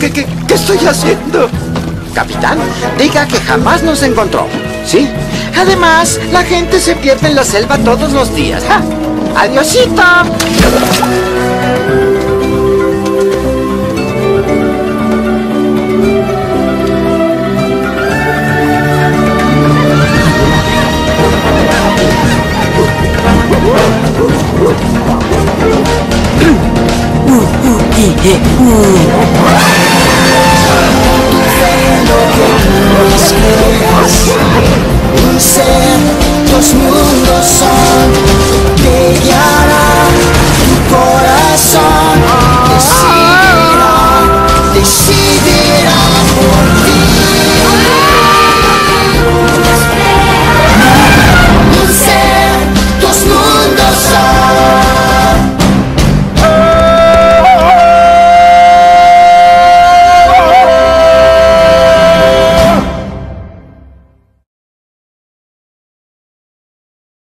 ¿Qué, qué, qué estoy haciendo? Capitán, diga que jamás nos encontró. ¿Sí? Además, la gente se pierde en la selva todos los días. ¡Ja! ¡Adiosito! Un ser, dos mundos son que guiarán tu corazón.